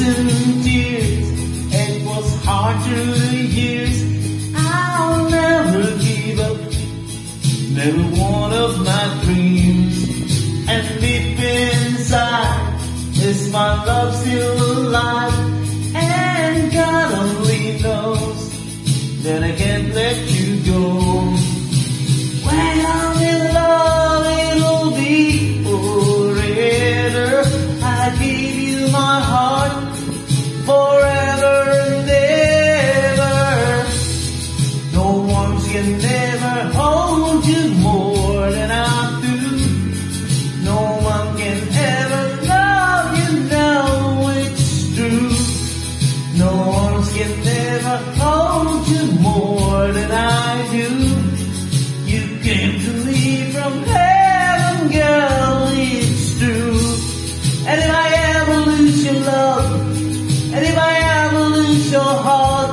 and tears. It was hard the years. I'll never give up. Never one of my dreams. And deep inside is my love still love, and if I ever lose your heart,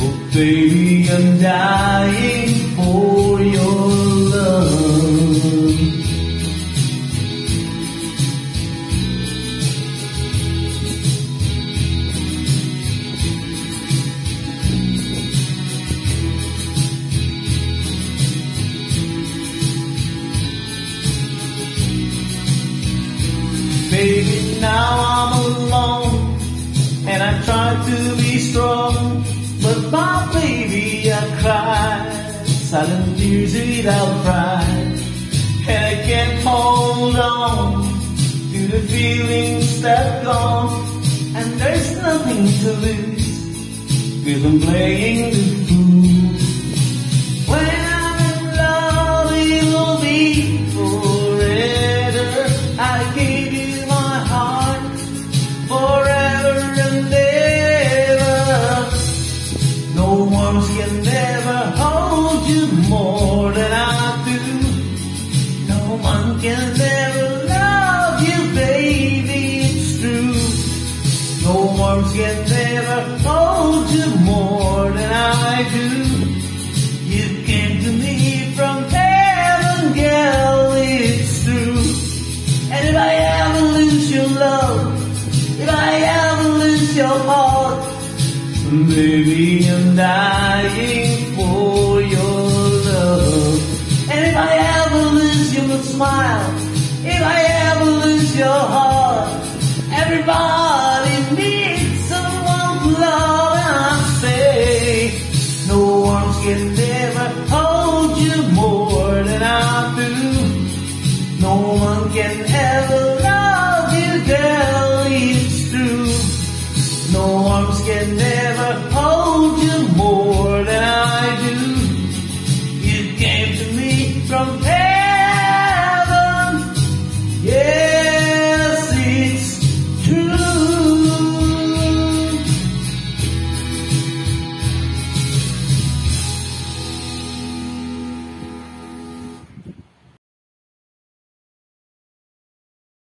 oh baby, I'm dying for your love. Baby, now I'm to be strong, but my baby, I cry silent tears without pride, and I can't hold on to the feelings that gone, and there's nothing to lose, cause I'm playing the fool. Can ever love you, baby, it's true. No can ever hold you more than I do. You came to me from heaven, girl, it's true. And if I ever lose your love, if I ever lose your heart, baby, I'm dying